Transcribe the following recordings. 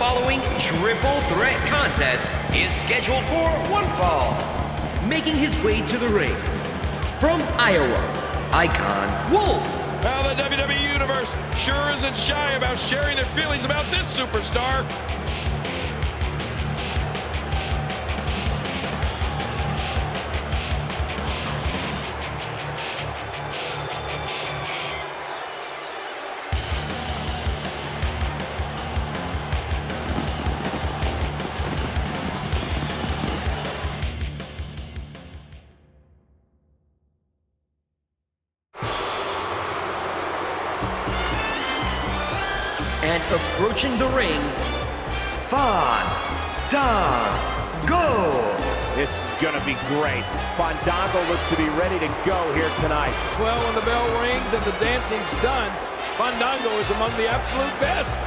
following triple threat contest is scheduled for one fall. Making his way to the ring from Iowa, Icon Wolf. Now the WWE Universe sure isn't shy about sharing their feelings about this superstar. And approaching the ring, Fandango. This is going to be great. Fandango looks to be ready to go here tonight. Well, when the bell rings and the dancing's done, Fandango is among the absolute best.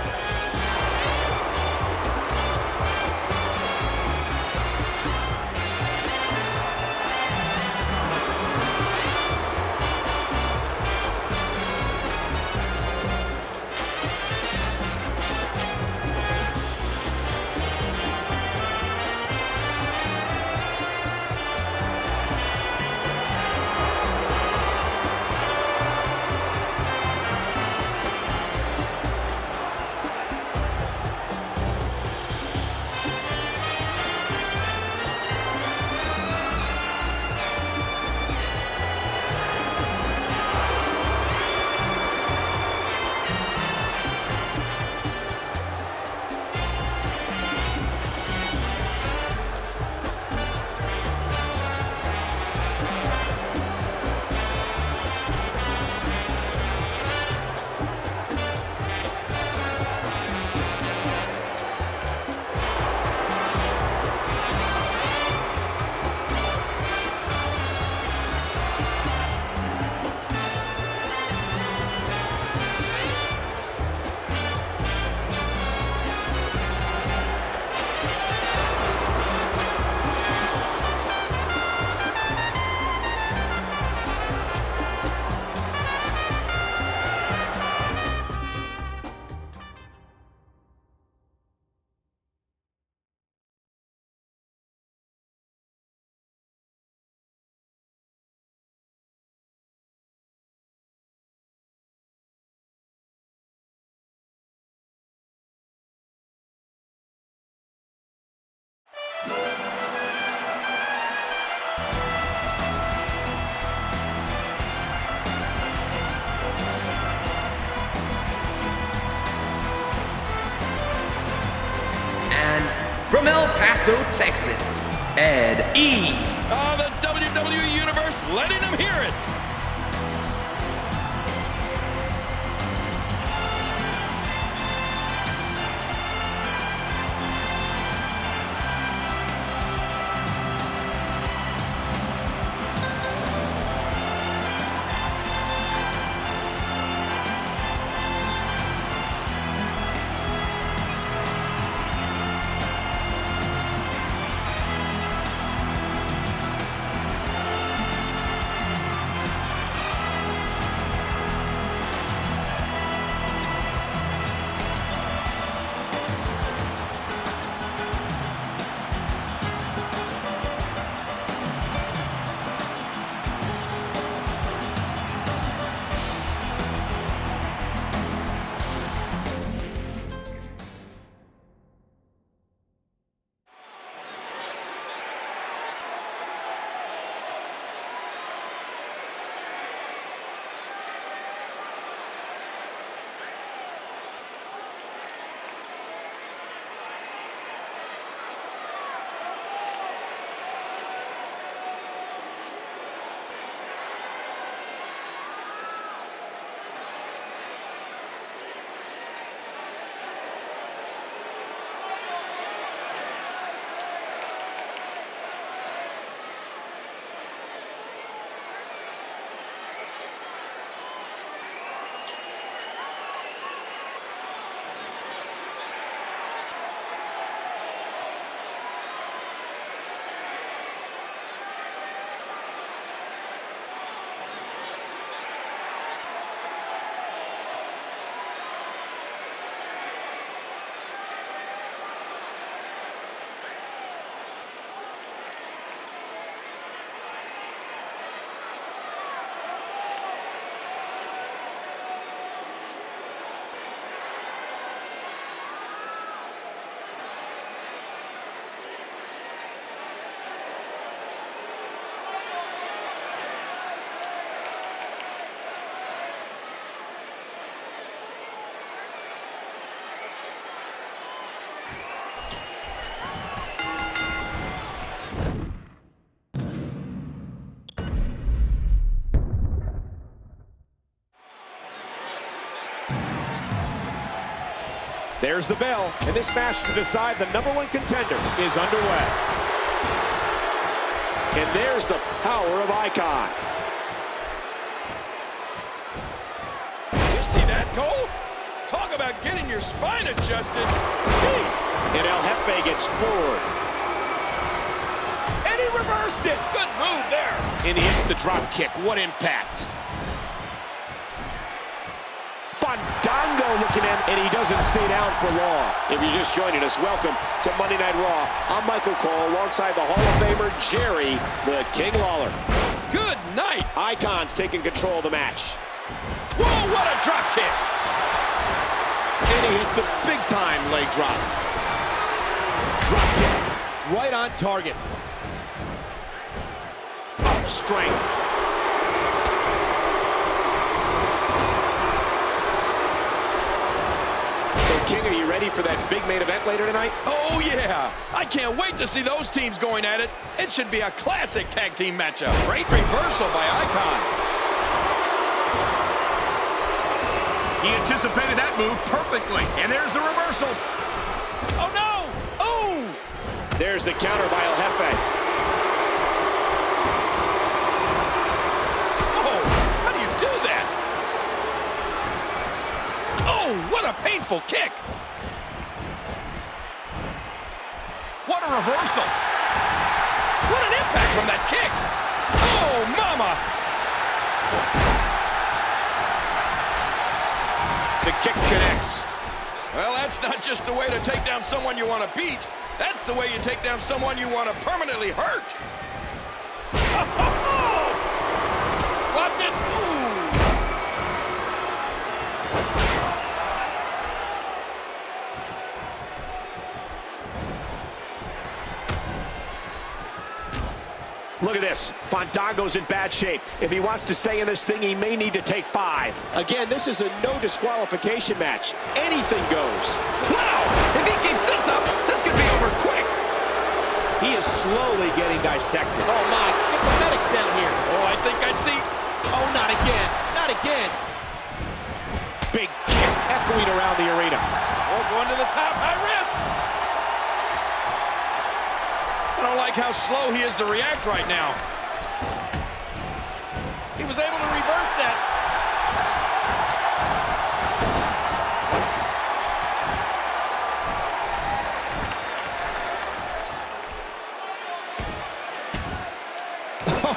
From El Paso, Texas, Ed E. Ah, the WWE Universe letting them hear it. There's the bell, and this match to decide the number one contender is underway. And there's the power of Icon. You see that, Cole? Talk about getting your spine adjusted. Jeez. And El Jefe gets floored. And he reversed it. Good move there. And he hits the drop kick. What impact. Looking in, and he doesn't stay down for long. If you're just joining us, welcome to Monday Night Raw. I'm Michael Cole alongside the Hall of Famer Jerry, the King Lawler. Good night. Icon's taking control of the match. Whoa, what a drop kick. And he hits a big-time leg drop. Drop kick, right on target. Oh, the strength. So, King, are you ready for that big main event later tonight? Oh, yeah. I can't wait to see those teams going at it. It should be a classic tag team matchup. Great reversal by Icon. He anticipated that move perfectly. And there's the reversal. Oh, no. Oh. There's the counter by El Jefe. What a painful kick. What a reversal. What an impact from that kick. Oh, mama. The kick connects. Well, that's not just the way to take down someone you want to beat. That's the way you take down someone you want to permanently hurt. Look at this. Fandango's in bad shape. If he wants to stay in this thing, he may need to take five. Again, this is a no disqualification match. Anything goes. Wow! If he keeps this up, this could be over quick. He is slowly getting dissected. Oh, my. Get the medics down here. Oh, I think I see. Oh, not again. Not again. Big kick echoing around the arena. Oh, going to the top, high risk. I don't like how slow he is to react right now. He was able to reverse that. Oh.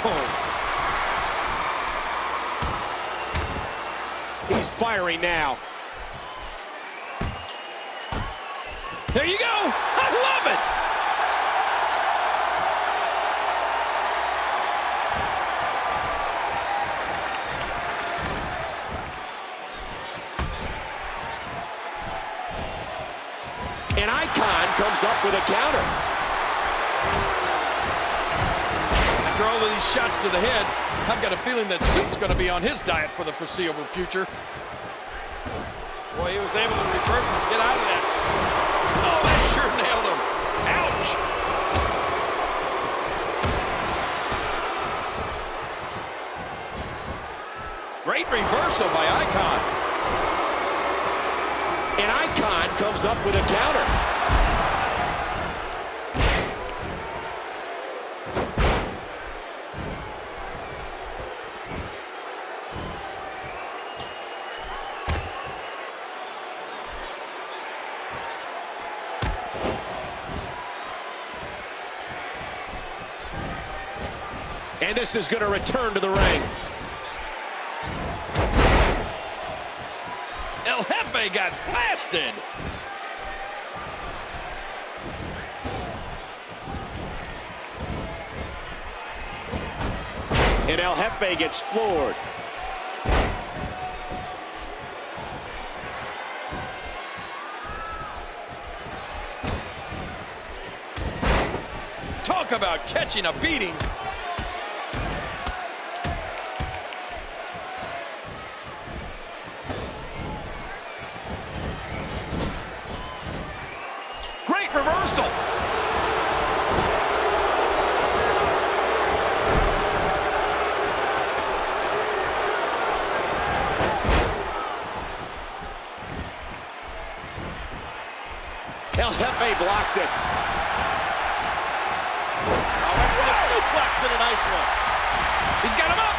He's firing now. There you go. I love it. And Icon comes up with a counter. After all of these shots to the head, I've got a feeling that Soup's going to be on his diet for the foreseeable future. Boy, he was able to reverse and get out of that. Oh, that sure nailed him. Ouch. Great reversal by Icon. And Icon comes up with a counter. And this is going to return to the ring. El got blasted. And El Jefe gets floored. Talk about catching a beating. Blocks it. Oh, went for the suplex and a nice one. He's got him up.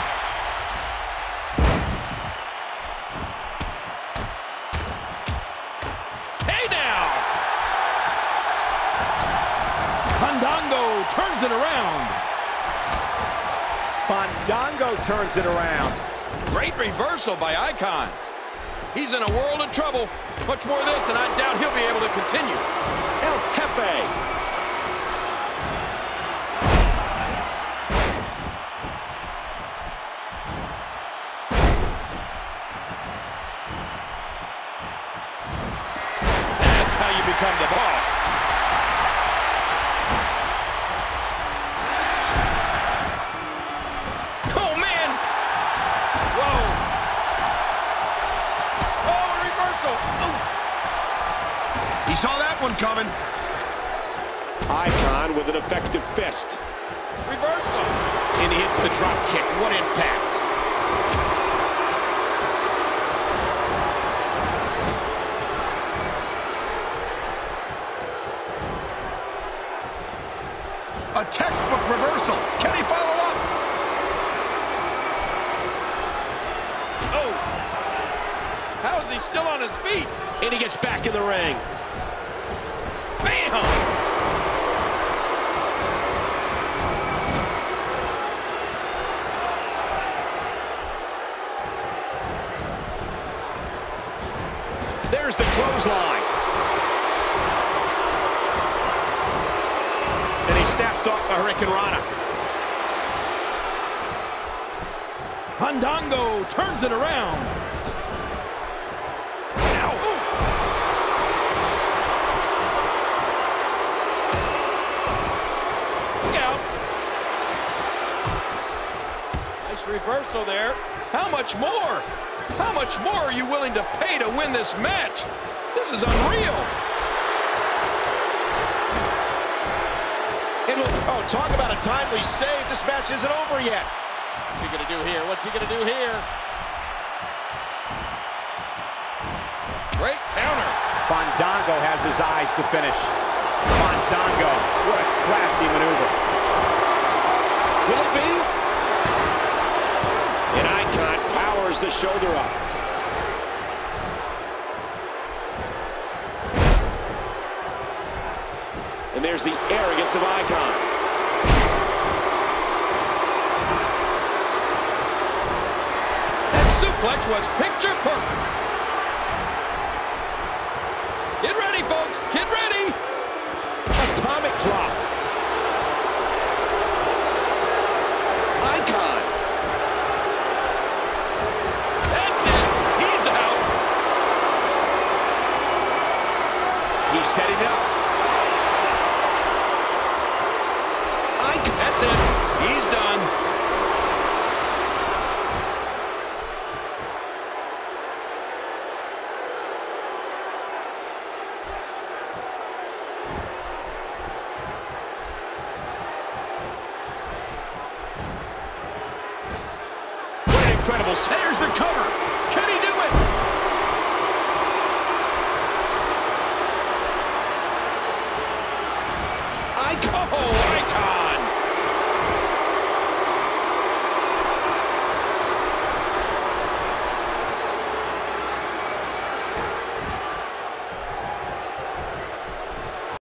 Hey now. Fandango turns it around. Fandango turns it around. Great reversal by Icon. He's in a world of trouble. Much more of this, and I doubt he'll be able to continue. You become the boss. Oh, man. Whoa. Oh, reversal. He saw that one coming. Icon with an effective fist. Reversal. And he hits the drop kick. What impact. A textbook reversal. Can he follow up? Oh. How is he still on his feet? And he gets back in the ring. Bam! There's the clothesline. And he snaps off the hurricanrana. Fandango turns it around. Look out. Nice reversal there. How much more? How much more are you willing to pay to win this match? This is unreal. And oh, talk about a timely save. This match isn't over yet. What's he gonna do here? What's he gonna do here? Great counter. Fandango has his eyes to finish. Fandango, what a crafty maneuver. Will it be? Powers the shoulder up. And there's the arrogance of Icon. That suplex was picture perfect. Get ready, folks. Get ready. Atomic drop. Incredible. There's the cover.